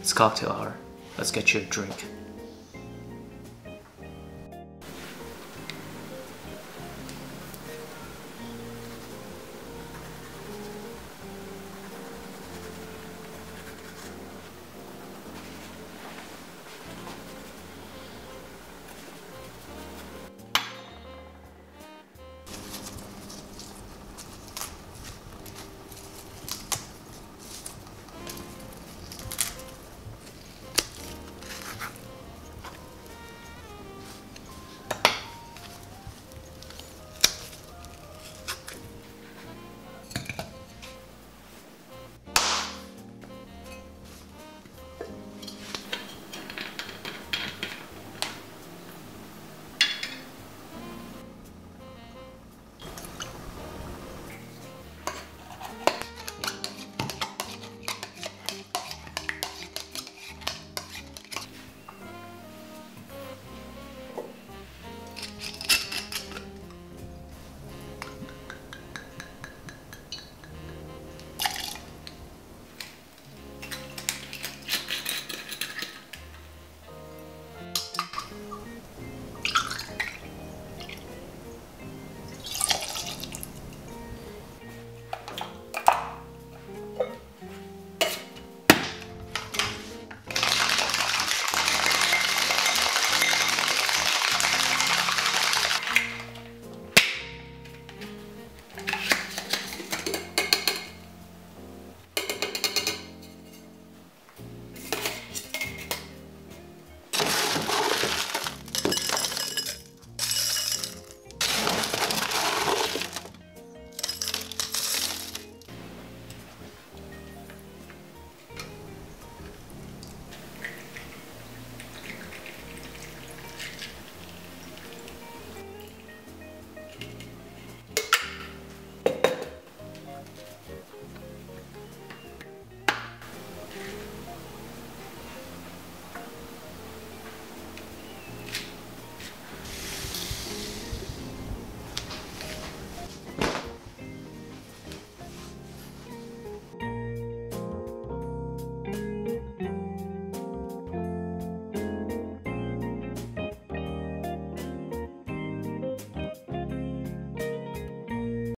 It's cocktail hour. Let's get you a drink.